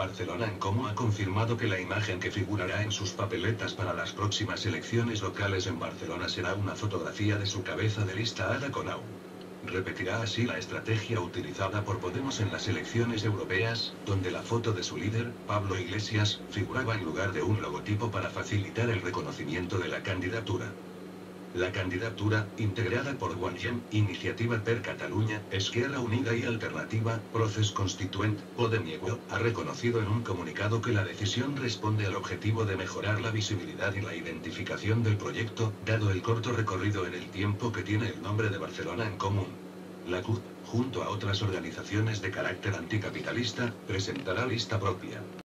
Barcelona en Comú ha confirmado que la imagen que figurará en sus papeletas para las próximas elecciones locales en Barcelona será una fotografía de su cabeza de lista Ada Colau. Repetirá así la estrategia utilizada por Podemos en las elecciones europeas, donde la foto de su líder, Pablo Iglesias, figuraba en lugar de un logotipo para facilitar el reconocimiento de la candidatura. La candidatura, integrada por Guanyem, Iniciativa per Catalunya, Esquerra Unida y Alternativa, Proces Constituent, Podemiego, ha reconocido en un comunicado que la decisión responde al objetivo de mejorar la visibilidad y la identificación del proyecto, dado el corto recorrido en el tiempo que tiene el nombre de Barcelona en común. La CUP, junto a otras organizaciones de carácter anticapitalista, presentará lista propia.